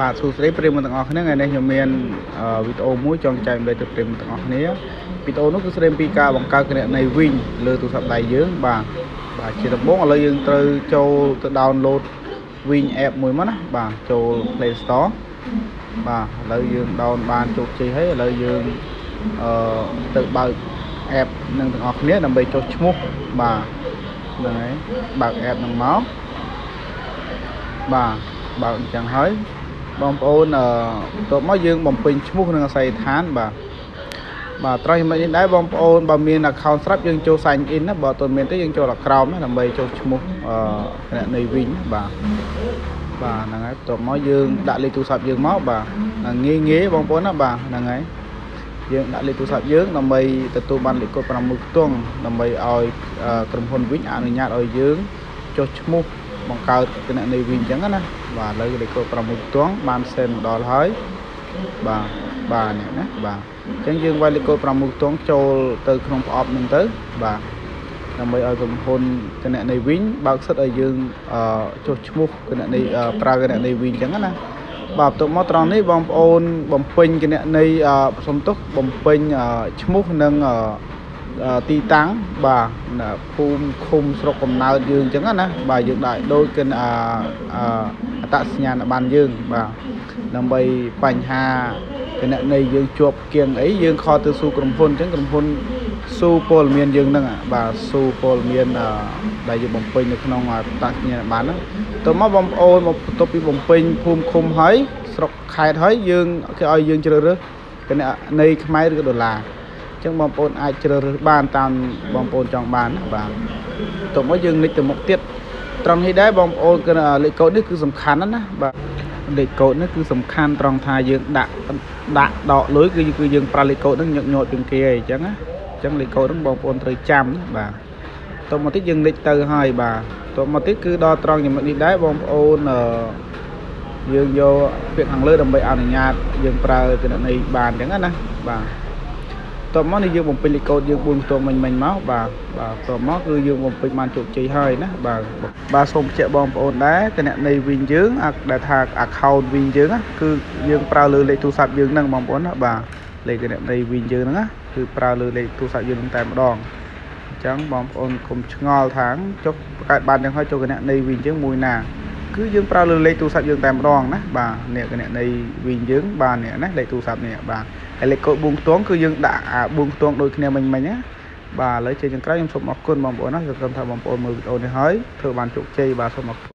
បាទសួស្តីប្រិយមិត្តទាំងអស់គ្នាថ្ងៃនេះខ្ញុំមានអឺវីដេអូមួយចង់ចែករំលែកទៅប្រិយមិត្តទាំងអស់គ្នាវីដេអូនោះគឺស្ដីពីការបង្កើតគណនីវិញលើទូរស័ព្ទដៃយើងបាទបាទជាដំបូងឥឡូវយើងត្រូវចូលទៅ download វិញ app មួយមកណាបាទចូល Play Store បាទឥឡូវយើង down បានជោគជ័យហើយឥឡូវយើងអឺទៅបើក app នឹងទាំងអស់គ្នាដើម្បីចុះឈ្មោះបាទហ្នឹងហើយបើក app នឹងមកបាទបើកអញ្ចឹងហើយ បងប្អូនអឺបន្ទាប់មកយើងបំពេញឈ្មោះនិងអាស័យដ្ឋានបាទបាទត្រង់ចំណុចនេះដែរបងប្អូនបើមាន account ស្រាប់យើងចូល sign in ណាបើអត់មានទេយើងចូលដល់ក្រោមណាដើម្បីចុះឈ្មោះអឺគណនីវិញបាទបាទហ្នឹងហើយបន្ទាប់មកយើងដាក់លេខទូរស័ព្ទយើងមកបាទងាយងាយបងប្អូនណាបាទហ្នឹងហើយយើងដាក់លេខទូរស័ព្ទយើងដើម្បីទទួលបានលេខកូដ6ខ្ទង់ដើម្បីឲ្យក្រុមហ៊ុនវិញអនុញ្ញាតឲ្យយើងចុះឈ្មោះ បង្កើតគណនីវិញអញ្ចឹងណាបាទឥឡូវលេខកូដ6ខ្ទង់បានសេនមកដល់ហើយបាទបាទនេះណាបាទអញ្ចឹងយើងវាយលេខកូដ6ខ្ទង់ចូលទៅក្នុងប្រអប់ហ្នឹងទៅបាទដើម្បីឲ្យក្រុមហ៊ុនគណនីវិញបើកសិទ្ធឲ្យយើងចុះឈ្មោះគណនីប្រើគណនីវិញអញ្ចឹងណាបាទបន្ទាប់មកត្រង់នេះបងប្អូនបំពេញគណនីសំទុះបំពេញឈ្មោះនិង ទីតាំងបាទភូមិឃុំស្រុកកំណើតយើងអញ្ចឹងណាបាទយើងដាក់ដូចគិនអត្តសញ្ញាណប័ណ្ណយើងបាទដើម្បីបញ្ហាគណនីយើងជាប់គៀងអីយើងខលទៅស៊ូក្រុមហ៊ុនអញ្ចឹងក្រុមហ៊ុនស៊ូពលមានយើងហ្នឹងបាទស៊ូពលមានដែលយើងបំពេញនៅក្នុងអត្តសញ្ញាណប័ណ្ណហ្នឹងទៅមកបងប្អូនមកបន្ទាប់ពីបំពេញភូមិឃុំហើយស្រុកខេត្តហើយយើងគេឲ្យយើងជ្រើសរើសគណនីខ្មែរឬក៏ដុល្លារអញ្ចឹងបងប្អូនអាចជ្រើសរើសបានតាមបងប្អូនចង់បានបាទទៅមកយើងនិចទៅមុខទៀតត្រង់នេះដែរបងប្អូនគឺលេខកូដនេះគឺសំខាន់ណាស់ណាបាទលេខកូដនេះគឺសំខាន់ត្រង់ថាយើងដាក់ដាក់ដកលុយគឺគឺយើងប្រើលេខកូដហ្នឹងញឹកញាត់ពីងគេអីចឹងណាអញ្ចឹងលេខកូដហ្នឹងបងប្អូនត្រូវចាំបាទតមកទៀតយើងលេខទៅហើយបាទតមកទៀតគឺដល់ត្រង់ចំណុចនេះដែរបងប្អូនអឺយើងយកពាក្យខាងលើដើម្បីអនុញ្ញាតយើងប្រើគណនីបានអញ្ចឹងណាបាទ តមកនេះយើងបំពេញលេខកូដយើង4ខ្ទង់មិញមិញមកបាទបាទតមកគឺយើងបំពេញបានជោគជ័យហើយណាបាទបាទសូមបញ្ជាក់បងប្អូនដែរគណនីវិញយើងដែលថា account វិញយើងគឺយើងប្រើលើលេខទូរស័ព្ទយើងហ្នឹងបងប្អូនណាបាទលេខគណនីវិញយើងហ្នឹងណាគឺប្រើលើលេខទូរស័ព្ទយើងតែម្ដងអញ្ចឹងបងប្អូនកុំឆ្ងល់ថាចុះបង្កើតបានយ៉ាងហើយចុះគណនីវិញយើងមួយណា គឺយើងប្រើលើលេខទូរស័ព្ទយើងតែម្ដងណាបាទនេះគណនីវិញយើងបាទនេះណាលេខទូរស័ព្ទនេះបាទហើយលេខកូដ4ខ្ទង់គឺយើងដាក់អា4ខ្ទង់ដូចគ្នាមិញមិញណាបាទឥឡូវជាចុងក្រោយខ្ញុំសូមអរគុណបងប្អូនណាសង្ឃឹមថាបងប្អូនមើលវីដេអូនេះហើយធ្វើបានជោគជ័យបាទសូមអរគុណ